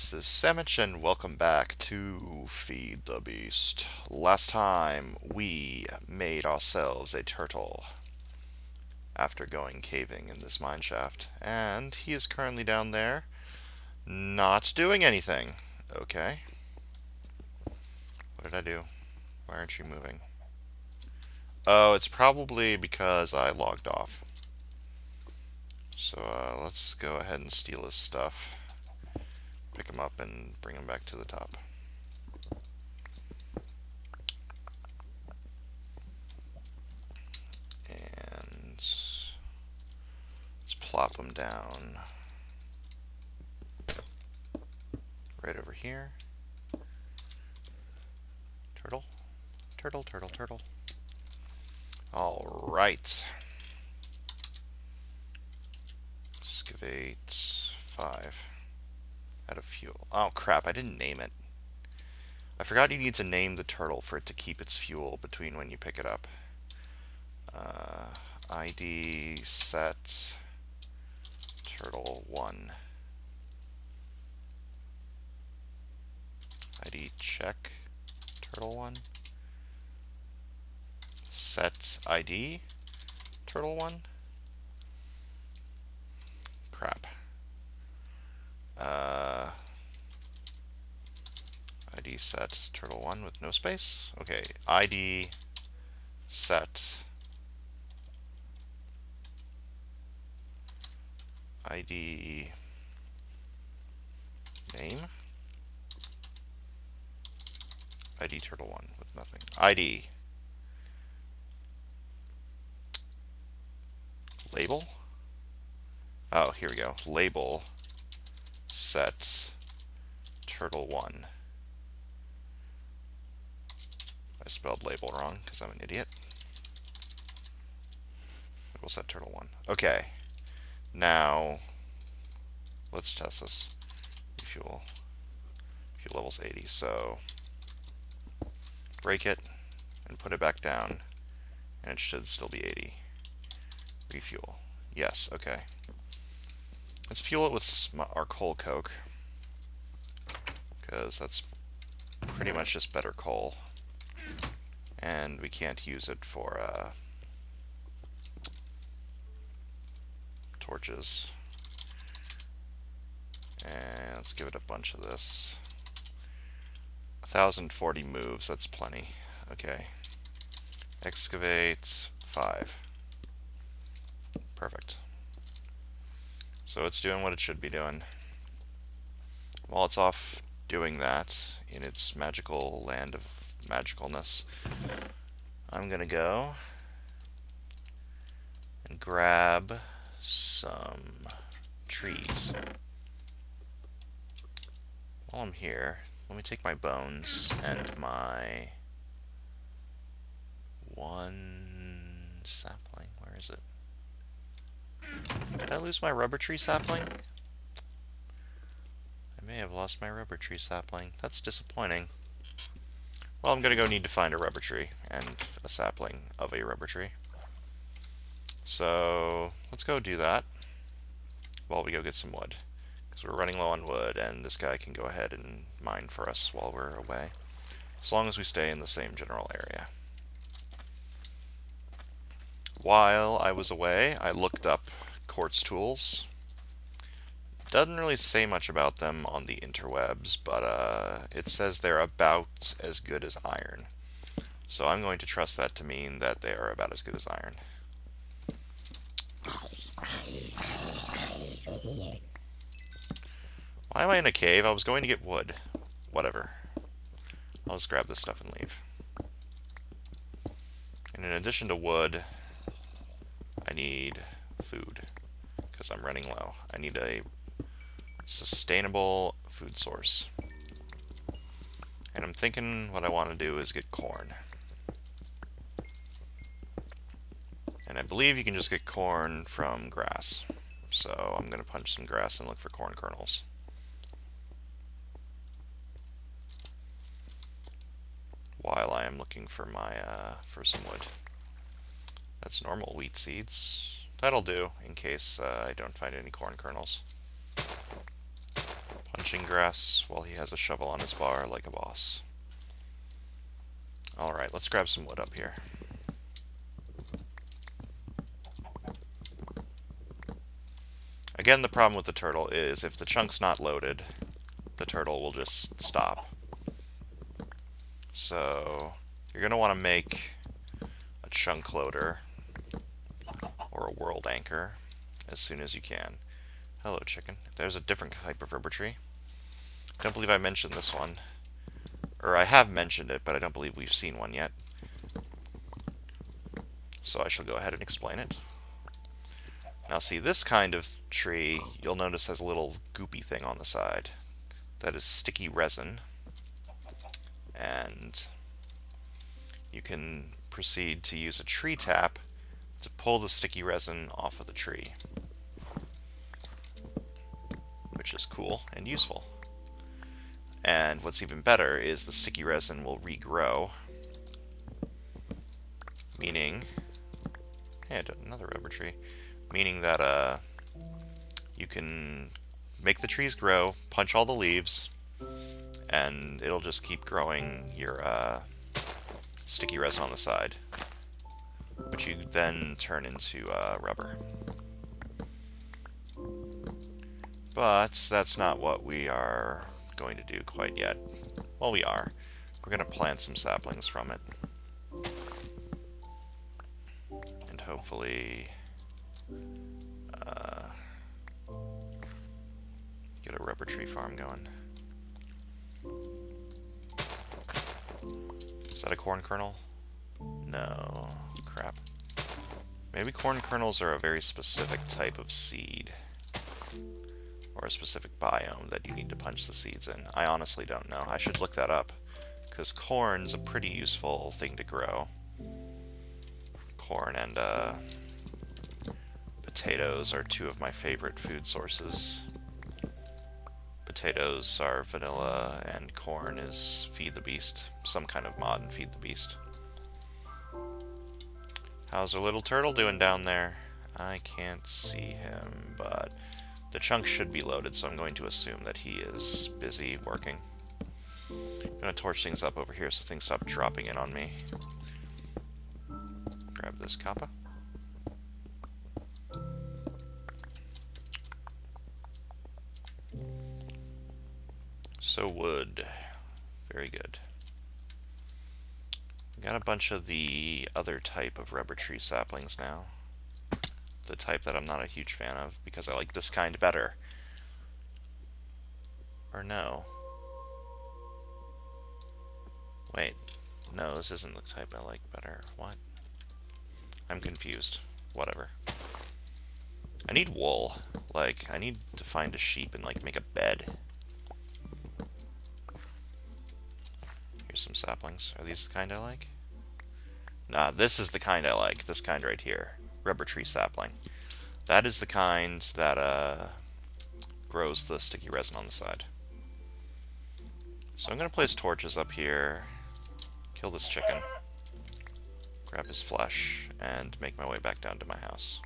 this is Sammich and welcome back to Feed the Beast. Last time we made ourselves a turtle after going caving in this mineshaft, and he is currently down there not doing anything. Okay. What did I do? Why aren't you moving? Oh, it's probably because I logged off. So uh, let's go ahead and steal his stuff pick them up and bring them back to the top. And let's plop them down right over here. Turtle, turtle, turtle, turtle. All right. Excavate five out of fuel. Oh crap, I didn't name it. I forgot you need to name the turtle for it to keep its fuel between when you pick it up. Uh, ID set turtle 1. ID check turtle 1. Set ID turtle 1. Crap. Uh, ID set turtle one with no space. Okay, ID set ID name ID turtle one with nothing. ID label. Oh, here we go. Label set turtle1. I spelled label wrong because I'm an idiot. We'll set turtle1. Okay. Now, let's test this. Fuel. Fuel level's 80, so break it and put it back down, and it should still be 80. Refuel. Yes, okay. Let's fuel it with our coal coke, because that's pretty much just better coal. And we can't use it for uh, torches. And let's give it a bunch of this. 1040 moves, that's plenty. Okay. Excavate 5. Perfect. So it's doing what it should be doing. While it's off doing that in its magical land of magicalness, I'm going to go and grab some trees. While I'm here, let me take my bones and my one sapling. Where is it? Did I lose my rubber tree sapling? I may have lost my rubber tree sapling. That's disappointing. Well, I'm going to go need to find a rubber tree and a sapling of a rubber tree. So, let's go do that while we go get some wood. Because we're running low on wood, and this guy can go ahead and mine for us while we're away. As long as we stay in the same general area. While I was away, I looked up quartz tools. Doesn't really say much about them on the interwebs, but uh, it says they're about as good as iron. So I'm going to trust that to mean that they are about as good as iron. Why am I in a cave? I was going to get wood. Whatever. I'll just grab this stuff and leave. And in addition to wood, I need food because I'm running low. I need a sustainable food source. And I'm thinking what I want to do is get corn. And I believe you can just get corn from grass. So I'm going to punch some grass and look for corn kernels. While I am looking for my uh, for some wood. That's normal wheat seeds. That'll do in case uh, I don't find any corn kernels. Punching grass while he has a shovel on his bar like a boss. Alright, let's grab some wood up here. Again, the problem with the turtle is if the chunk's not loaded, the turtle will just stop. So, you're going to want to make a chunk loader world anchor as soon as you can. Hello, chicken. There's a different type of rubber tree. Don't believe I mentioned this one. Or I have mentioned it, but I don't believe we've seen one yet. So I shall go ahead and explain it. Now see, this kind of tree, you'll notice has a little goopy thing on the side. That is sticky resin. And you can proceed to use a tree tap to pull the sticky resin off of the tree. Which is cool and useful. And what's even better is the sticky resin will regrow. Meaning, hey, another rubber tree meaning that uh, you can make the trees grow, punch all the leaves, and it'll just keep growing your uh, sticky resin on the side, which you then turn into uh, rubber. But that's not what we are going to do quite yet. Well, we are. We're going to plant some saplings from it. And hopefully uh, get a rubber tree farm going. Is that a corn kernel? No. Maybe corn kernels are a very specific type of seed. Or a specific biome that you need to punch the seeds in. I honestly don't know. I should look that up. Because corn's a pretty useful thing to grow. Corn and, uh, potatoes are two of my favorite food sources. Potatoes are vanilla, and corn is Feed the Beast. Some kind of mod in Feed the Beast. How's our little turtle doing down there? I can't see him, but the chunk should be loaded, so I'm going to assume that he is busy working. I'm going to torch things up over here so things stop dropping in on me. Grab this kappa. So wood. Very good. Got a bunch of the other type of rubber tree saplings now. The type that I'm not a huge fan of because I like this kind better. Or no. Wait. No, this isn't the type I like better. What? I'm confused. Whatever. I need wool. Like, I need to find a sheep and, like, make a bed. Here's some saplings. Are these the kind I like? Nah, this is the kind I like. This kind right here. Rubber tree sapling. That is the kind that uh, grows the sticky resin on the side. So I'm going to place torches up here, kill this chicken, grab his flesh, and make my way back down to my house.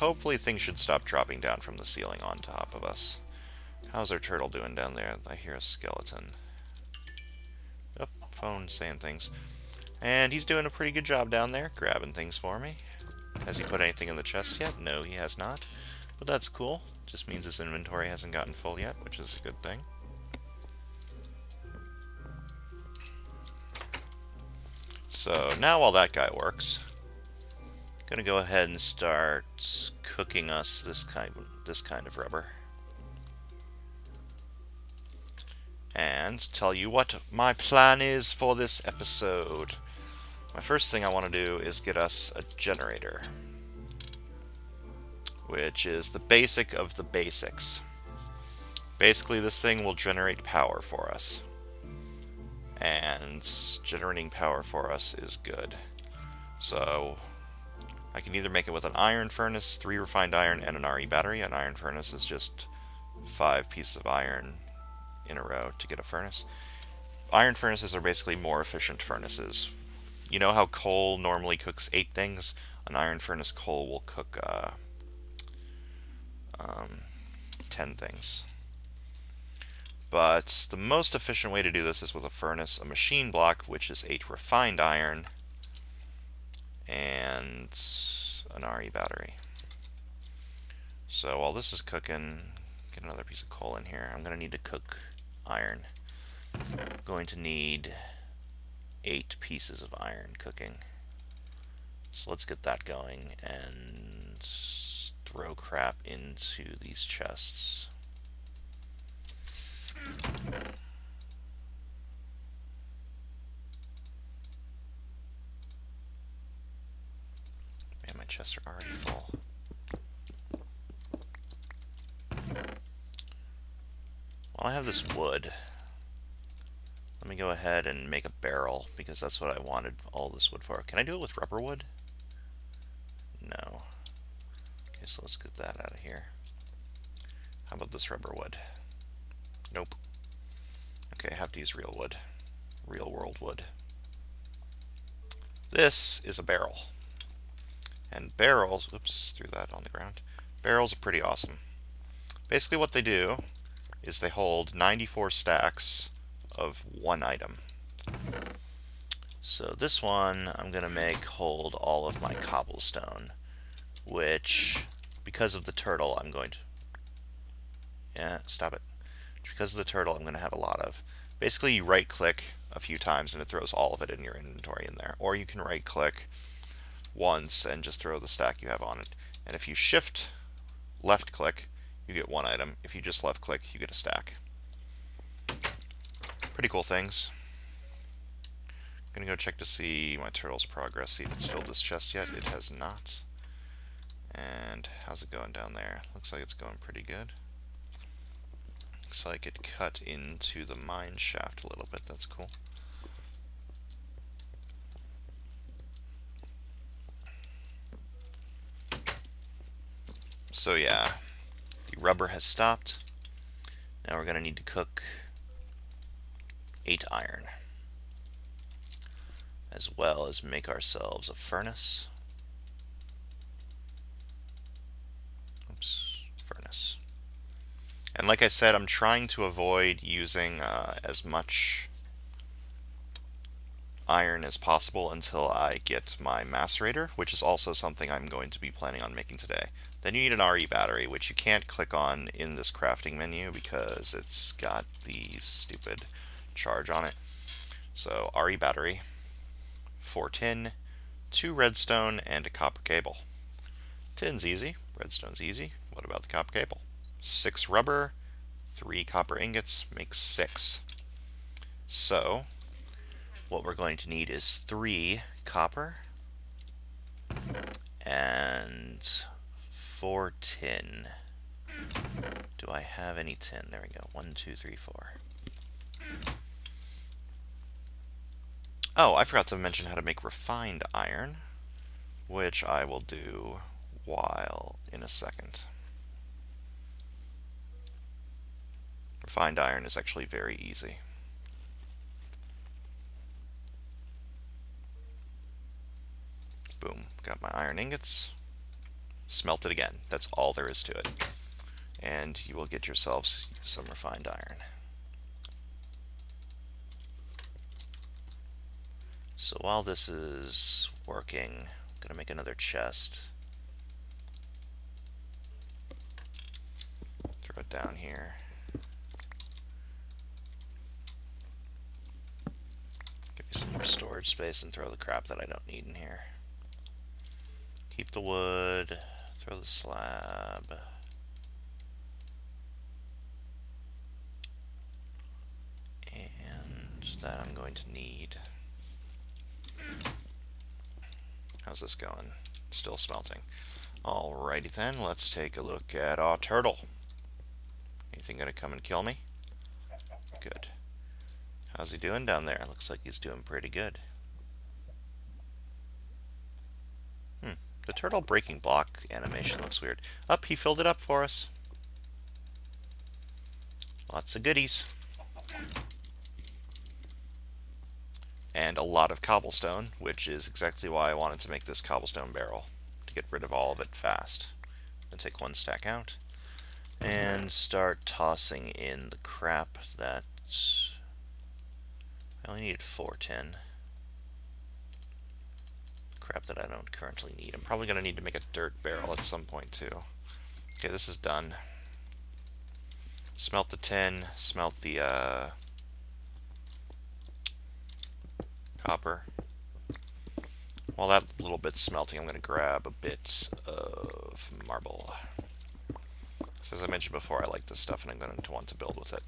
Hopefully things should stop dropping down from the ceiling on top of us. How's our turtle doing down there? I hear a skeleton. Oh, phone saying things. And he's doing a pretty good job down there, grabbing things for me. Has he put anything in the chest yet? No, he has not. But that's cool. Just means his inventory hasn't gotten full yet, which is a good thing. So now while that guy works, Gonna go ahead and start cooking us this kind this kind of rubber. And tell you what my plan is for this episode. My first thing I want to do is get us a generator. Which is the basic of the basics. Basically, this thing will generate power for us. And generating power for us is good. So, I can either make it with an iron furnace, three refined iron, and an RE battery. An iron furnace is just five pieces of iron in a row to get a furnace. Iron furnaces are basically more efficient furnaces. You know how coal normally cooks eight things? an iron furnace coal will cook uh, um, 10 things. But the most efficient way to do this is with a furnace, a machine block, which is 8 refined iron, and an RE battery. So while this is cooking, get another piece of coal in here. I'm going to need to cook iron. I'm going to need 8 pieces of iron cooking. So let's get that going and throw crap into these chests. Man, my chests are already full. Well, I have this wood. Let me go ahead and make a barrel, because that's what I wanted all this wood for. Can I do it with rubber wood? No. Okay, so let's get that out of here. How about this rubber wood? Nope. Okay, I have to use real wood. Real world wood. This is a barrel. And barrels, oops, threw that on the ground. Barrels are pretty awesome. Basically what they do is they hold 94 stacks of one item. So this one I'm going to make hold all of my cobblestone, which, because of the turtle, I'm going to... Yeah, stop it. Because of the turtle, I'm going to have a lot of. Basically, you right-click a few times and it throws all of it in your inventory in there. Or you can right-click once and just throw the stack you have on it. And if you shift left-click, you get one item. If you just left-click, you get a stack. Pretty cool things. I'm gonna go check to see my turtle's progress, see if it's filled this chest yet. It has not. And how's it going down there? Looks like it's going pretty good. Looks like it cut into the mine shaft a little bit. That's cool. So yeah, the rubber has stopped. Now we're going to need to cook 8 iron, as well as make ourselves a furnace. Oops, furnace. And like I said, I'm trying to avoid using uh, as much iron as possible until I get my macerator, which is also something I'm going to be planning on making today. Then you need an RE battery, which you can't click on in this crafting menu because it's got the stupid charge on it. So RE battery, 4 tin, 2 redstone, and a copper cable. Tin's easy, redstone's easy. What about the copper cable? 6 rubber, 3 copper ingots makes 6. So, what we're going to need is 3 copper and 4 tin. Do I have any tin? There we go. One, two, three, four. Oh, I forgot to mention how to make refined iron, which I will do while in a second. Refined iron is actually very easy. Boom, got my iron ingots. Smelt it again. That's all there is to it. And you will get yourselves some refined iron. So while this is working, I'm going to make another chest. Throw it down here. Give me some more storage space and throw the crap that I don't need in here. Keep the wood, throw the slab. And that I'm going to need. How's this going? Still smelting. Alrighty then, let's take a look at our turtle. Anything gonna come and kill me? Good. How's he doing down there? Looks like he's doing pretty good. The turtle breaking block animation looks weird. Up, he filled it up for us. Lots of goodies. And a lot of cobblestone, which is exactly why I wanted to make this cobblestone barrel. to get rid of all of it fast. Then take one stack out and start tossing in the crap that I only needed 410 crap that I don't currently need. I'm probably going to need to make a dirt barrel at some point too. Okay, this is done. Smelt the tin, smelt the uh, copper. While that little bit's smelting, I'm going to grab a bit of marble. As I mentioned before, I like this stuff and I'm going to want to build with it.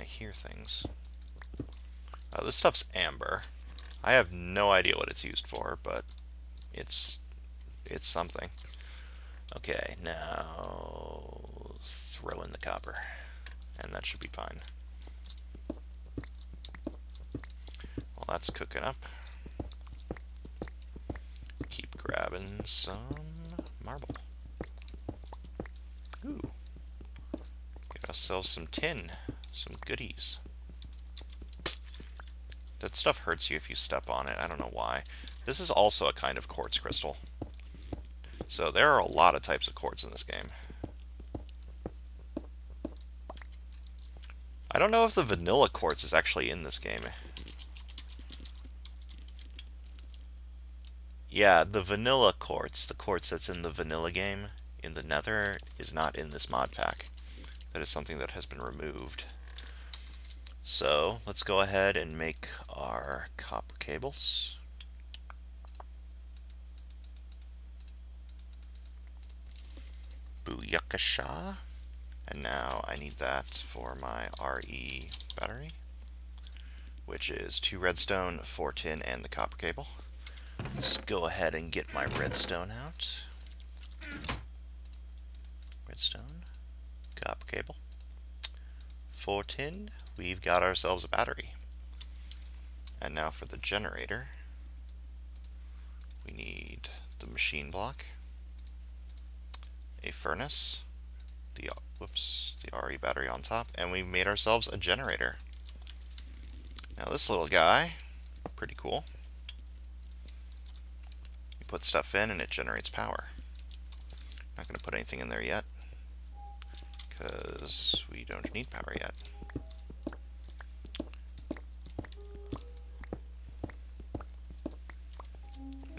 I hear things. This stuff's amber. I have no idea what it's used for, but it's it's something. Okay, now throw in the copper, and that should be fine. Well, that's cooking up. Keep grabbing some marble. Ooh. Get ourselves some tin, some goodies. That stuff hurts you if you step on it. I don't know why. This is also a kind of quartz crystal. So there are a lot of types of quartz in this game. I don't know if the vanilla quartz is actually in this game. Yeah, the vanilla quartz, the quartz that's in the vanilla game, in the nether, is not in this mod pack. That is something that has been removed. So, let's go ahead and make our copper cables. Booyakasha. And now I need that for my RE battery, which is two redstone, four tin, and the copper cable. Let's go ahead and get my redstone out. Redstone, copper cable, four tin. We've got ourselves a battery. And now for the generator, we need the machine block a furnace, the whoops, the RE battery on top, and we made ourselves a generator. Now this little guy, pretty cool. You put stuff in and it generates power. Not going to put anything in there yet, because we don't need power yet.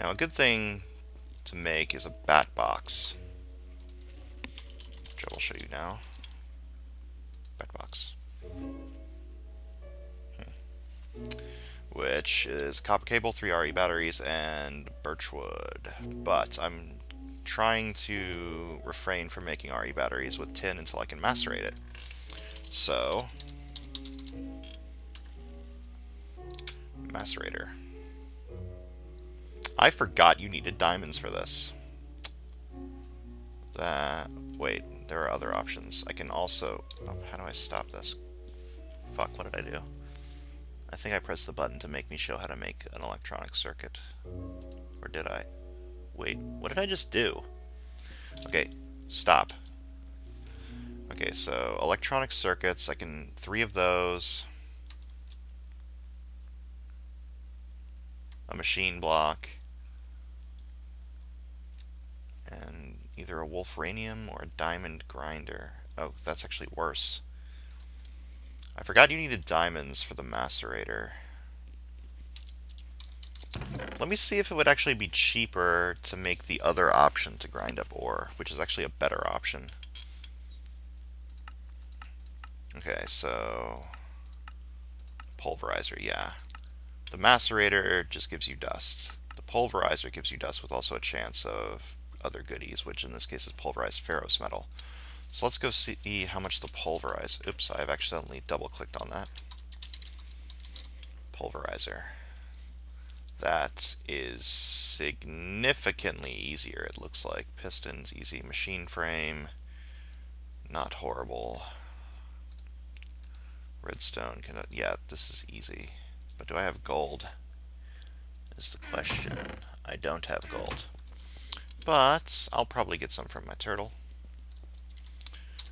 Now a good thing to make is a bat box which I will show you now. Bedbox. Hmm. Which is copper cable, 3 RE batteries, and birchwood. But I'm trying to refrain from making RE batteries with tin until I can macerate it. So, macerator. I forgot you needed diamonds for this. That, wait, there are other options. I can also... Oh, how do I stop this? Fuck, what did I do? I think I pressed the button to make me show how to make an electronic circuit. Or did I? Wait, what did I just do? Okay, stop. Okay, so electronic circuits, I can... Three of those. A machine block. Either a wolframium or a diamond grinder. Oh, that's actually worse. I forgot you needed diamonds for the macerator. Let me see if it would actually be cheaper to make the other option to grind up ore, which is actually a better option. Okay, so pulverizer, yeah. The macerator just gives you dust. The pulverizer gives you dust with also a chance of other goodies, which in this case is pulverized ferrous metal. So let's go see how much the pulverize. Oops, I've accidentally double clicked on that. Pulverizer. That is significantly easier, it looks like. Pistons, easy. Machine frame, not horrible. Redstone, can yeah, this is easy. But do I have gold? Is the question. I don't have gold. But I'll probably get some from my turtle.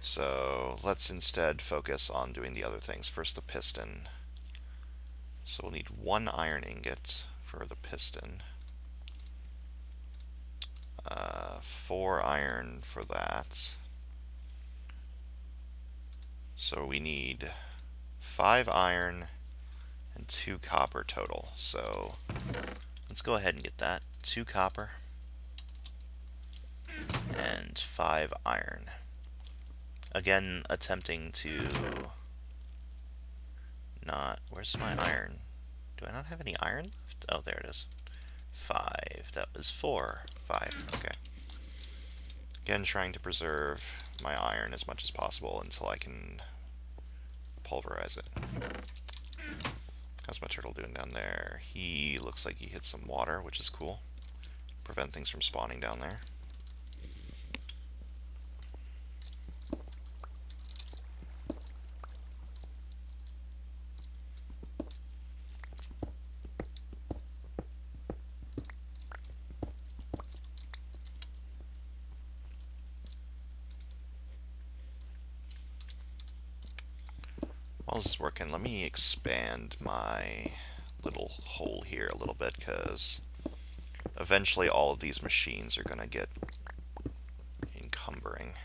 So let's instead focus on doing the other things. First the piston. So we'll need one iron ingot for the piston. Uh, four iron for that. So we need five iron and two copper total. So let's go ahead and get that. Two copper and five iron. Again, attempting to not... Where's my iron? Do I not have any iron left? Oh, there it is. Five. That was four. Five. Okay. Again, trying to preserve my iron as much as possible until I can pulverize it. How's my turtle doing down there? He looks like he hit some water, which is cool. Prevent things from spawning down there. While this is working, let me expand my little hole here a little bit, because eventually all of these machines are going to get encumbering.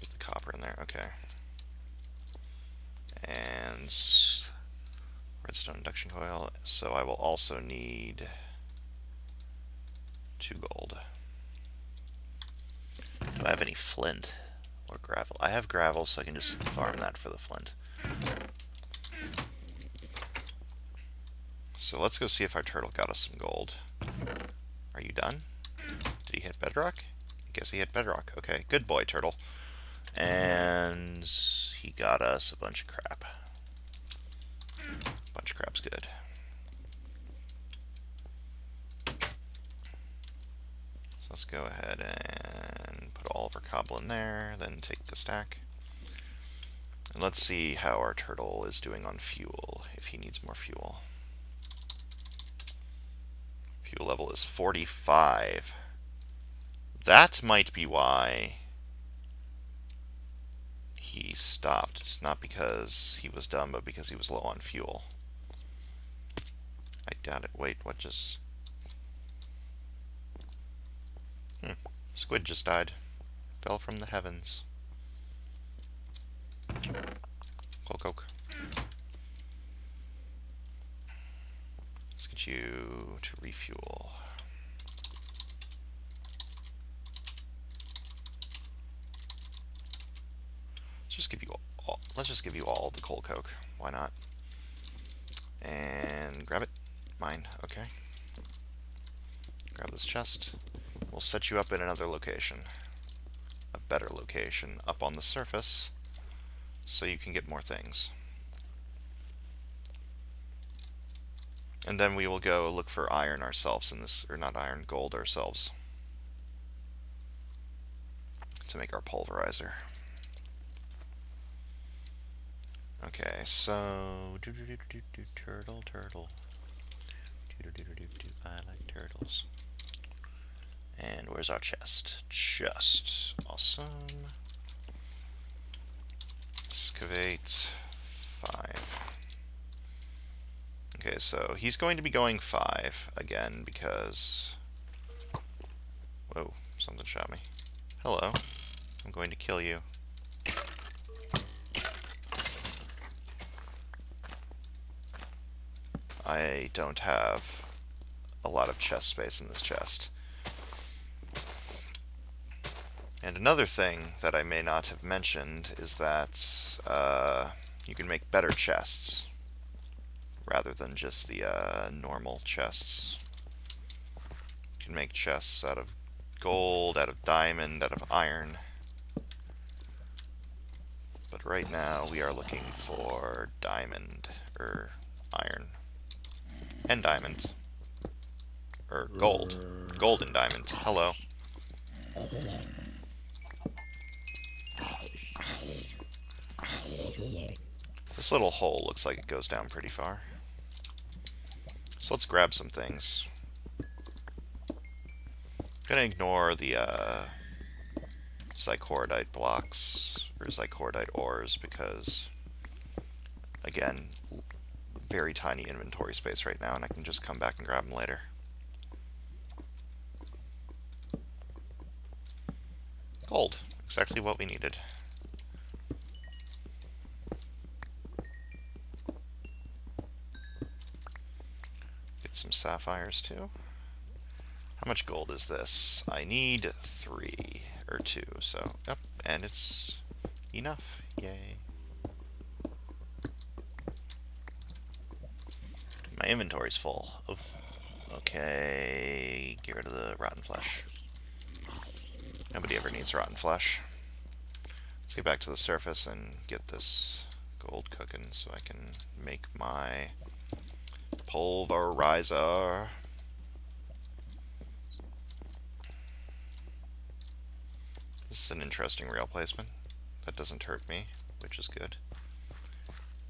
Get the copper in there, okay. And redstone induction coil, so I will also need two gold. Do I have any flint gravel? I have gravel, so I can just farm that for the flint. So let's go see if our turtle got us some gold. Are you done? Did he hit bedrock? I guess he hit bedrock. Okay, good boy, turtle. And he got us a bunch of crap. Bunch of crap's good. So let's go ahead and put all of our cobble in there, then take the stack. And let's see how our turtle is doing on fuel, if he needs more fuel. Fuel level is 45. That might be why he stopped. Not because he was dumb, but because he was low on fuel. I doubt it. Wait, what just... Hmm. Squid just died. Fell from the heavens. Coke, coke. Let's get you to refuel. Let's just give you all, let's just give you all the coal coke. Why not? And grab it. Mine. Okay. Grab this chest. We'll set you up in another location. A better location up on the surface so you can get more things. And then we will go look for iron ourselves in this, or not iron, gold ourselves to make our pulverizer. Okay, so do do do turtle turtle. I like turtles. And where's our chest? Chest. Awesome. Excavate. Five. Okay, so he's going to be going five again because... Whoa, something shot me. Hello. I'm going to kill you. I don't have a lot of chest space in this chest. And another thing that I may not have mentioned is that uh, you can make better chests rather than just the uh, normal chests. You can make chests out of gold, out of diamond, out of iron. But right now we are looking for diamond, or iron, and diamond, or gold. Gold and diamond. Hello. This little hole looks like it goes down pretty far. So let's grab some things. gonna ignore the uh, blocks, or Zychorodite ores, because, again, very tiny inventory space right now, and I can just come back and grab them later. Gold, exactly what we needed. Get some sapphires too. How much gold is this? I need three or two, so, yep, and it's enough. Yay. My inventory's full. Okay, get rid of the rotten flesh. Nobody ever needs rotten flesh. Let's get back to the surface and get this gold cooking so I can make my pulverizer. This is an interesting rail placement. That doesn't hurt me, which is good.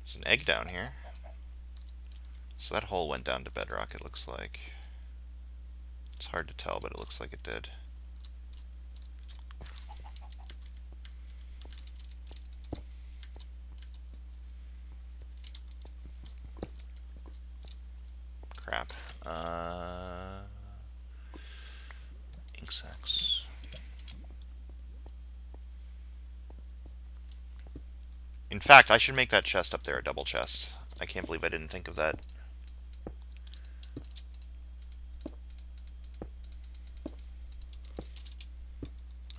There's an egg down here. So that hole went down to bedrock, it looks like. It's hard to tell, but it looks like it did. Crap. Uh, ink sacs. In fact, I should make that chest up there a double chest. I can't believe I didn't think of that.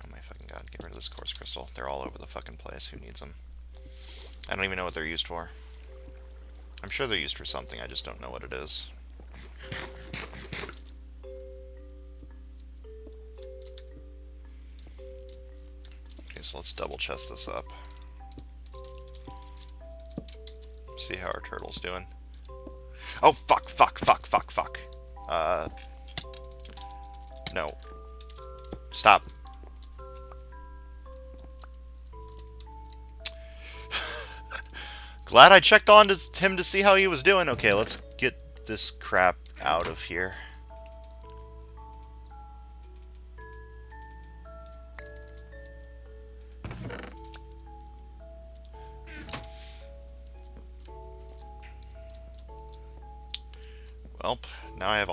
Oh my fucking god, get rid of this quartz crystal. They're all over the fucking place. Who needs them? I don't even know what they're used for. I'm sure they're used for something, I just don't know what it is. Okay, so let's double chest this up. See how our turtle's doing. Oh, fuck, fuck, fuck, fuck, fuck. Uh, no. Stop. Glad I checked on to him to see how he was doing. Okay, let's get this crap out of here.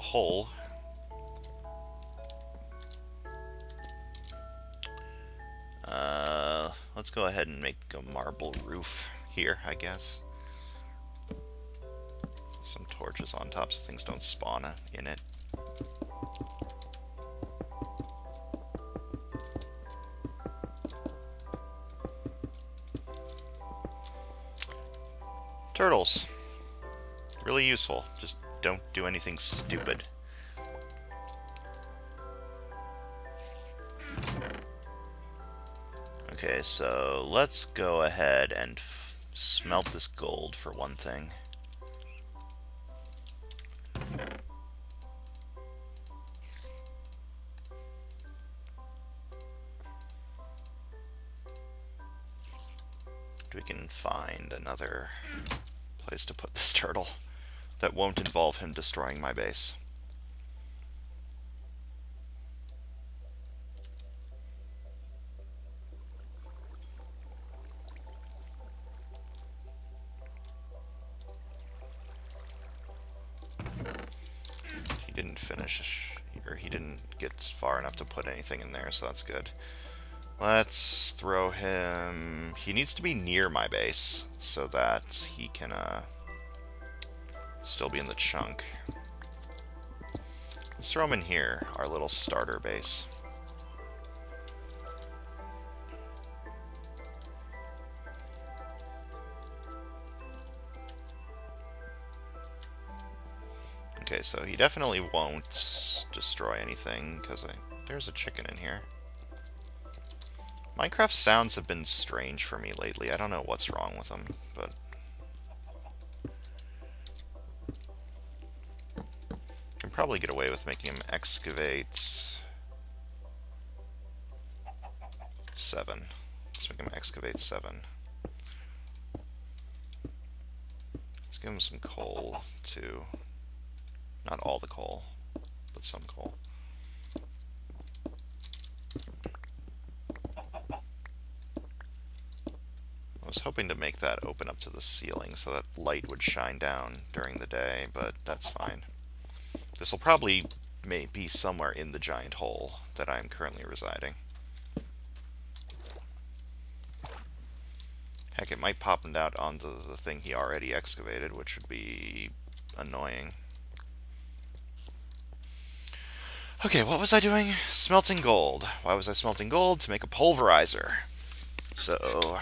Hole. Uh, let's go ahead and make a marble roof here, I guess. Some torches on top so things don't spawn in it. Turtles. Really useful. Just don't do anything stupid. Okay, so let's go ahead and smelt this gold for one thing. We can find another place to put this turtle that won't involve him destroying my base. He didn't finish, or he didn't get far enough to put anything in there, so that's good. Let's throw him... He needs to be near my base so that he can uh, still be in the chunk. Let's throw him in here, our little starter base. Okay, so he definitely won't destroy anything, because there's a chicken in here. Minecraft sounds have been strange for me lately. I don't know what's wrong with them, but... probably get away with making him excavate 7. Let's make him excavate 7. Let's give him some coal, too. Not all the coal, but some coal. I was hoping to make that open up to the ceiling so that light would shine down during the day, but that's fine. This will probably may be somewhere in the giant hole that I am currently residing. Heck, it might pop out onto the thing he already excavated, which would be annoying. Okay, what was I doing? Smelting gold. Why was I smelting gold? To make a pulverizer. So,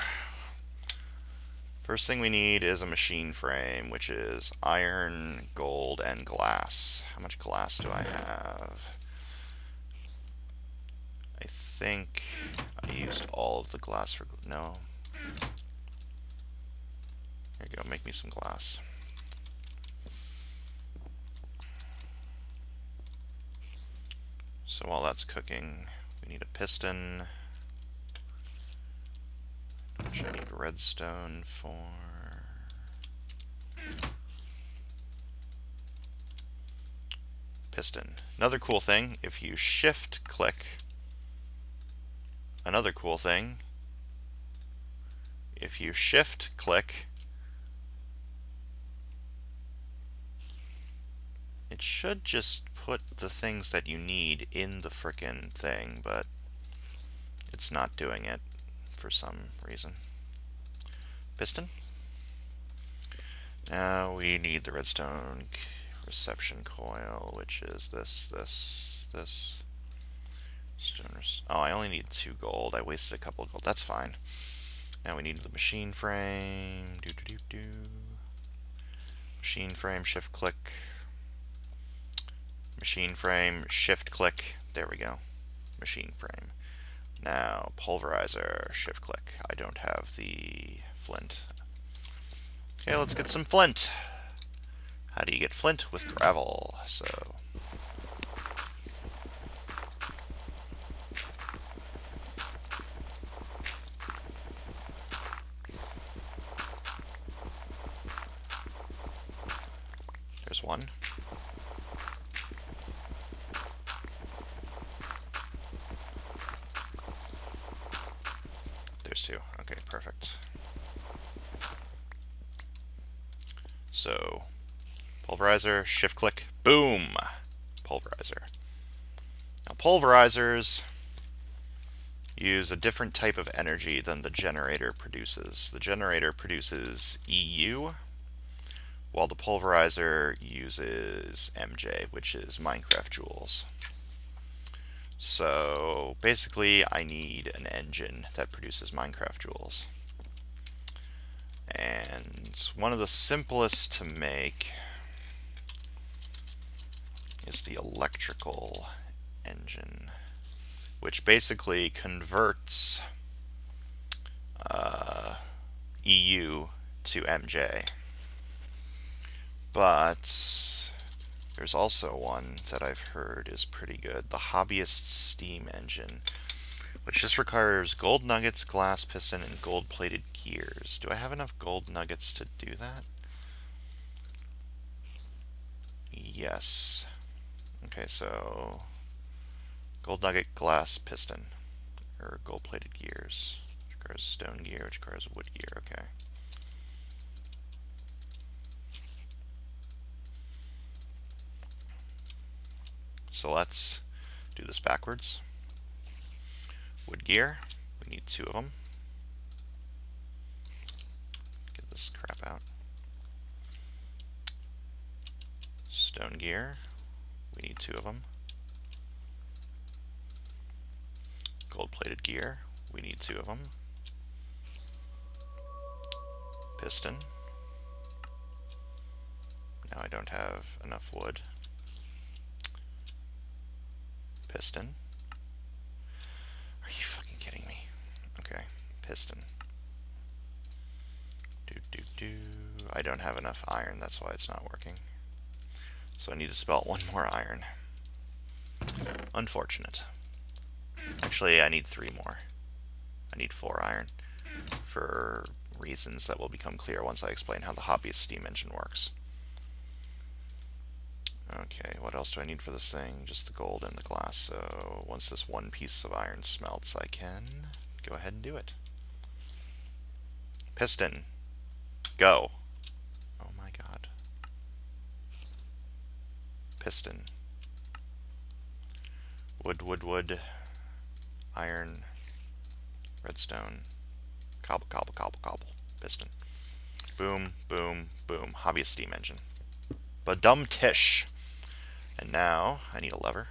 first thing we need is a machine frame, which is iron, gold, and glass. How much glass do I have? I think I used all of the glass for... No. There you go, make me some glass. So while that's cooking, we need a piston, which I need redstone for. Piston. Another cool thing, if you shift click, another cool thing, if you shift click, it should just put the things that you need in the frickin' thing, but it's not doing it for some reason. Piston. Now we need the redstone reception coil, which is this, this, this. Oh, I only need two gold. I wasted a couple of gold. That's fine. Now we need the machine frame. Do do do do. Machine frame. Shift click machine frame, shift click, there we go, machine frame. Now, pulverizer, shift click. I don't have the flint. Okay, let's get some flint. How do you get flint? With gravel, so... There's one. There's two. Okay, perfect. So, pulverizer, shift click, boom! Pulverizer. Now, pulverizers use a different type of energy than the generator produces. The generator produces EU, while the pulverizer uses MJ, which is Minecraft joules. So basically I need an engine that produces Minecraft joules. And one of the simplest to make is the electrical engine, which basically converts uh, EU to MJ. But there's also one that I've heard is pretty good, the Hobbyist Steam Engine, which just requires gold nuggets, glass piston, and gold-plated gears. Do I have enough gold nuggets to do that? Yes. Okay, so gold nugget, glass piston, or gold-plated gears, which requires stone gear, which requires wood gear. Okay. So let's do this backwards. Wood gear, we need two of them. Get this crap out. Stone gear, we need two of them. Gold-plated gear, we need two of them. Piston. Now I don't have enough wood piston. Are you fucking kidding me? Okay, piston. Do do do. I don't have enough iron, that's why it's not working. So I need to spell one more iron. Unfortunate. Actually, I need three more. I need four iron for reasons that will become clear once I explain how the hobbyist steam engine works. Okay, what else do I need for this thing? Just the gold and the glass. So once this one piece of iron smelts, I can go ahead and do it. Piston. Go. Oh my god. Piston. Wood, wood, wood. Iron. Redstone. Cobble, cobble, cobble, cobble. Piston. Boom, boom, boom. Hobbyist steam engine. But dumb tish. And now I need a lever.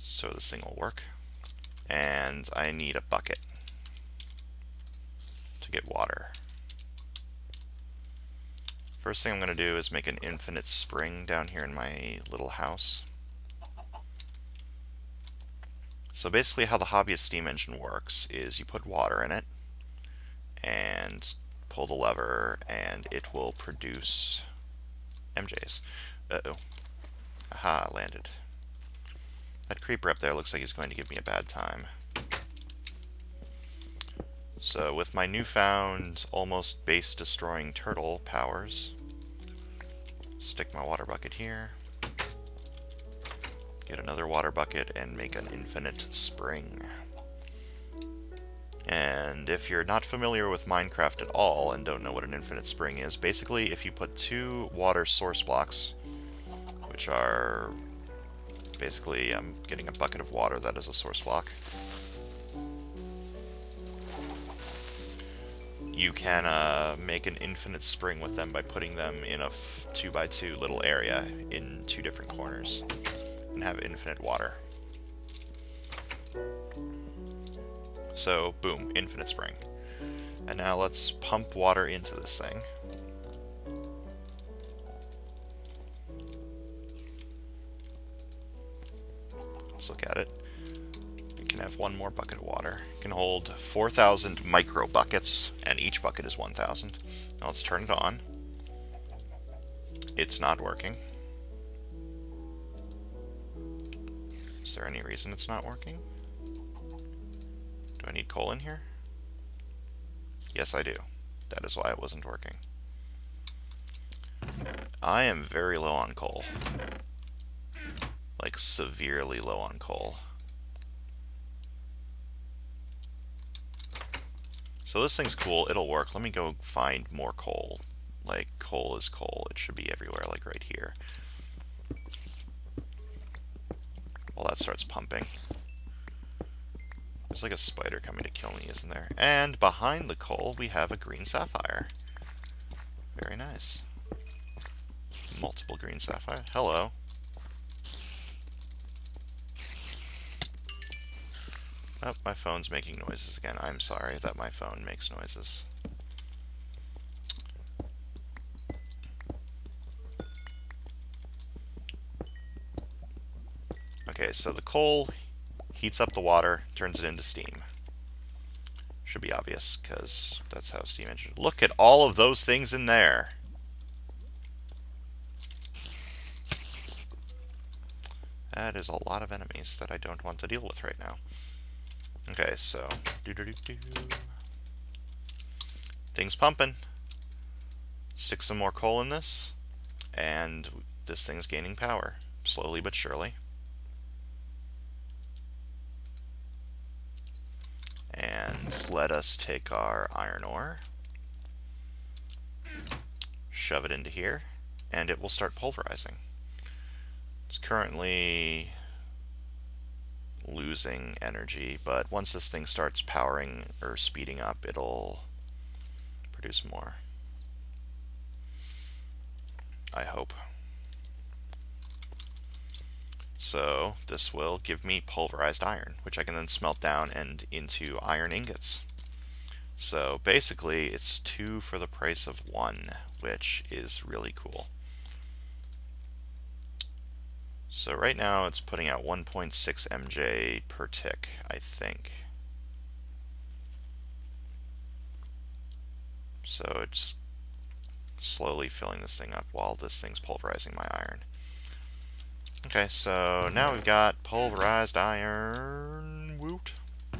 So this thing will work. And I need a bucket to get water. First thing I'm going to do is make an infinite spring down here in my little house. So basically how the hobbyist steam engine works is you put water in it and pull the lever and it will produce MJs. Uh-oh. Aha, landed. That creeper up there looks like he's going to give me a bad time. So with my newfound almost base destroying turtle powers, stick my water bucket here, get another water bucket and make an infinite spring. And if you're not familiar with Minecraft at all and don't know what an infinite spring is, basically if you put two water source blocks, which are basically I'm getting a bucket of water that is a source block, you can uh, make an infinite spring with them by putting them in a 2 by 2 little area in two different corners and have infinite water. So, boom, infinite spring. And now let's pump water into this thing. Let's look at it. Have one more bucket of water. It can hold 4,000 micro buckets, and each bucket is 1,000. Now let's turn it on. It's not working. Is there any reason it's not working? Do I need coal in here? Yes, I do. That is why it wasn't working. I am very low on coal. Like, severely low on coal. So this thing's cool. It'll work. Let me go find more coal. Like, coal is coal. It should be everywhere, like right here. Well, that starts pumping. There's like a spider coming to kill me, isn't there? And behind the coal, we have a green sapphire. Very nice. Multiple green sapphire. Hello. Oh, my phone's making noises again. I'm sorry that my phone makes noises. Okay, so the coal heats up the water, turns it into steam. Should be obvious, because that's how steam engine... Look at all of those things in there! That is a lot of enemies that I don't want to deal with right now. Okay, so... Doo -doo -doo Thing's pumping. Stick some more coal in this, and this thing's gaining power, slowly but surely. And let us take our iron ore, shove it into here, and it will start pulverizing. It's currently losing energy, but once this thing starts powering or speeding up, it'll produce more. I hope. So this will give me pulverized iron, which I can then smelt down and into iron ingots. So basically it's two for the price of one, which is really cool. So right now it's putting out 1.6 MJ per tick, I think. So it's slowly filling this thing up while this thing's pulverizing my iron. Okay, so now we've got pulverized iron. Woot.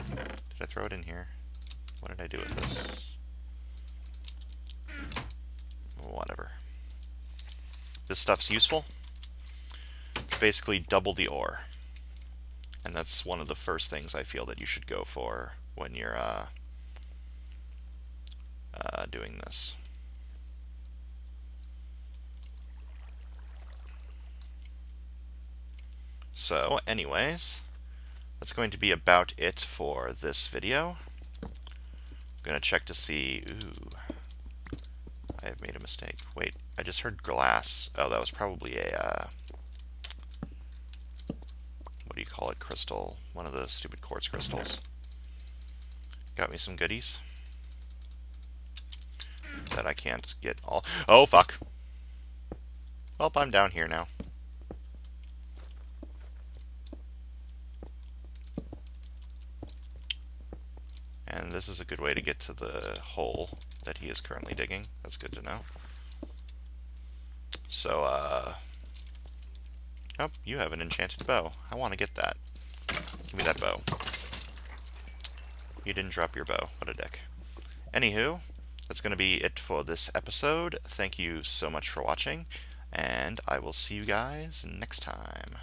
Did I throw it in here? What did I do with this? Whatever. This stuff's useful. Basically double the ore. And that's one of the first things I feel that you should go for when you're uh, uh, doing this. So, anyways, that's going to be about it for this video. I'm going to check to see... Ooh, I have made a mistake. Wait, I just heard glass. Oh, that was probably a... Uh, what do you call it? Crystal. One of the stupid quartz crystals. Got me some goodies. That I can't get all... Oh, fuck! Well, I'm down here now. And this is a good way to get to the hole that he is currently digging. That's good to know. So, uh... Oh, you have an enchanted bow. I want to get that. Give me that bow. You didn't drop your bow. What a dick. Anywho, that's going to be it for this episode. Thank you so much for watching, and I will see you guys next time.